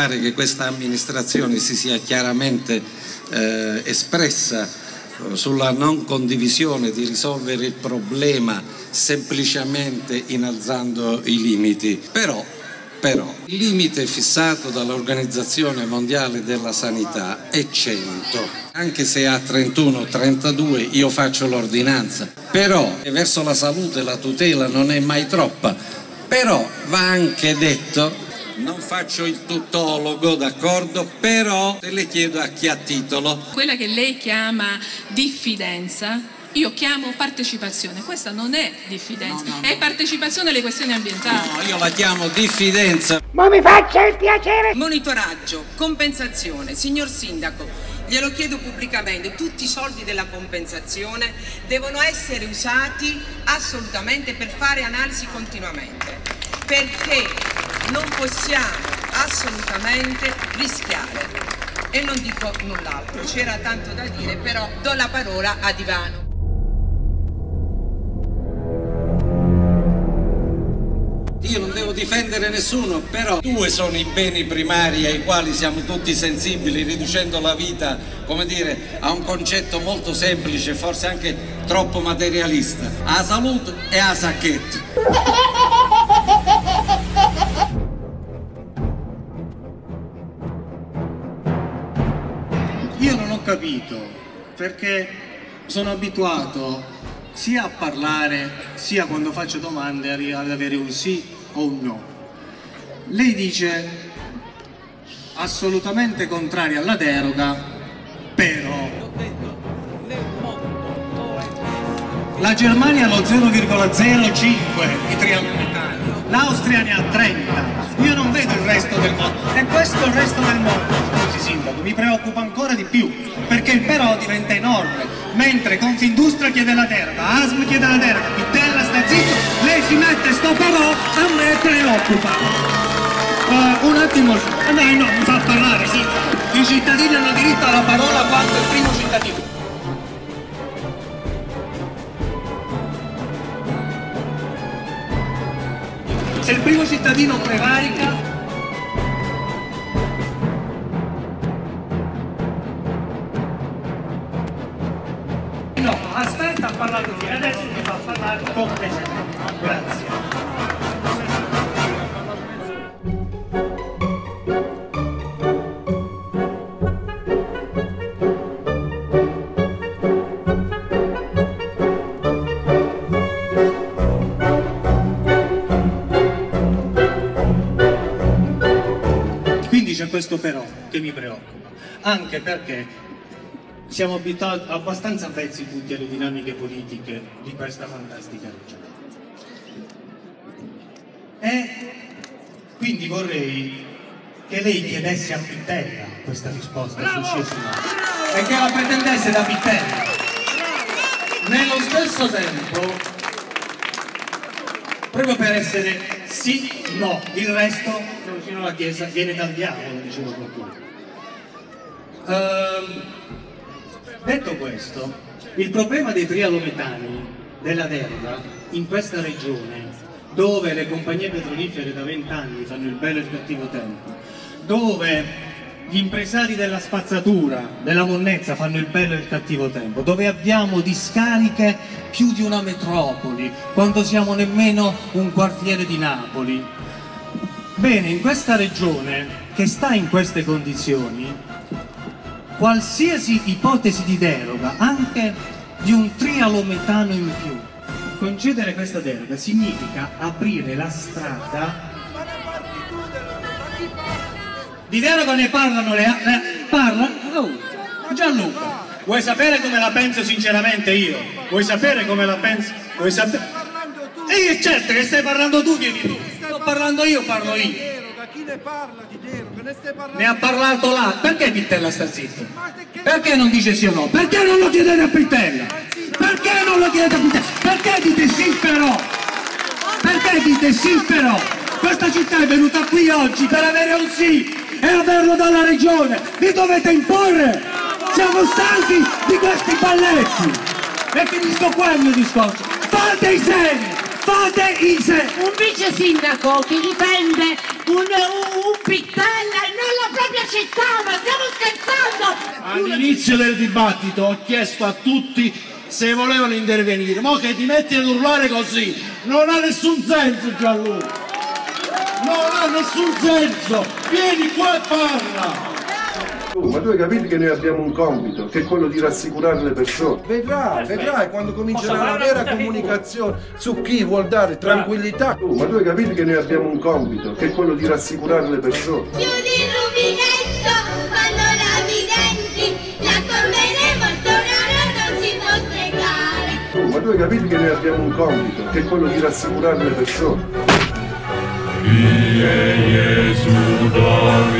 Pare che questa amministrazione si sia chiaramente eh, espressa eh, sulla non condivisione di risolvere il problema semplicemente innalzando i limiti. Però, però il limite fissato dall'Organizzazione Mondiale della Sanità è 100. Anche se a 31-32 io faccio l'ordinanza. Però verso la salute la tutela non è mai troppa. Però va anche detto non faccio il tuttologo, d'accordo, però te le chiedo a chi ha titolo. Quella che lei chiama diffidenza, io chiamo partecipazione, questa non è diffidenza, no, no, no. è partecipazione alle questioni ambientali. No, io la chiamo diffidenza. Ma mi faccia il piacere! Monitoraggio, compensazione, signor Sindaco, glielo chiedo pubblicamente, tutti i soldi della compensazione devono essere usati assolutamente per fare analisi continuamente, perché non possiamo assolutamente rischiare. E non dico null'altro, c'era tanto da dire, però do la parola a Divano. Io non devo difendere nessuno, però due sono i beni primari ai quali siamo tutti sensibili, riducendo la vita, come dire, a un concetto molto semplice, forse anche troppo materialista. A salute e a sacchetti. Capito perché sono abituato sia a parlare sia quando faccio domande ad avere un sì o un no. Lei dice assolutamente contraria alla deroga, però la Germania ha lo 0,05 i triangolitani, l'Austria ne ha 30, io non vedo il resto del mondo. E questo è il resto del mondo sindaco, mi preoccupa ancora di più, Confindustria chiede la deroga, ASM chiede la deroga, Pittella sta zitto, lei si mette sto però, a me preoccupa. Uh, un attimo, uh, dai no, mi fa parlare, sindaco. I cittadini hanno diritto alla parola quanto il primo cittadino. Se il primo cittadino prevarica, aspetta ha parlato di adesso mi fa parlare completamente grazie. Quindi c'è questo però che mi preoccupa, anche perché siamo abituati abbastanza avvezzi tutti alle dinamiche politiche di questa fantastica regione. E quindi vorrei che lei chiedesse a Pittella questa risposta sul Scesimo e che la pretendesse da Pittella. Nello stesso tempo, proprio per essere sì, no, il resto, vicino alla Chiesa, viene dal diavolo, diceva qualcuno. Uh, Detto questo, il problema dei trialometani della deroga in questa regione, dove le compagnie petrolifere da vent'anni fanno il bello e il cattivo tempo, dove gli impresari della spazzatura, della monnezza fanno il bello e il cattivo tempo, dove abbiamo discariche più di una metropoli, quando siamo nemmeno un quartiere di Napoli. Bene, in questa regione, che sta in queste condizioni, qualsiasi ipotesi di deroga, anche di un trialometano in più. Concedere questa deroga significa aprire la strada. Di deroga ne parlano le, le parla oh, Gianluca. Vuoi sapere come la penso sinceramente io? Vuoi sapere come la penso? Vuoi sapere e eh, certo che stai parlando tu vieni tu. Sto parlando io parlo io. Chi ne parla di deroga? Ne ha parlato là. Perché Pittella sta zitto? Perché non dice sì o no? Perché non lo chiedete a Pittella? Perché non lo chiedete a Pittella? Perché dite sì però? Perché dite sì però? Questa città è venuta qui oggi per avere un sì e averlo dalla regione. Vi dovete imporre. Siamo stanchi di questi balletti. E finisco qua il mio discorso. Fate i seri! Fate i seri! Un vice sindaco che dipende un, un, pittella e propria città, ma stiamo scherzando! All'inizio del dibattito ho chiesto a tutti se volevano intervenire, ma che ti metti ad urlare così non ha nessun senso Gianluca! Non ha nessun senso! Vieni qua e parla! Oh, ma tu hai capito che noi abbiamo un compito, che è quello di rassicurare le persone? Vedrai, vedrai quando comincerà la vera comunicazione su chi vuol dare tranquillità. Oh, ma tu hai capito che noi abbiamo un compito, che è quello di rassicurare le persone? Più di rubinetto, allora videnti, la torneremo il denaro non si può sprecare. Oh, ma tu hai capito che noi abbiamo un compito, che è quello di rassicurare le persone? Gesù Domino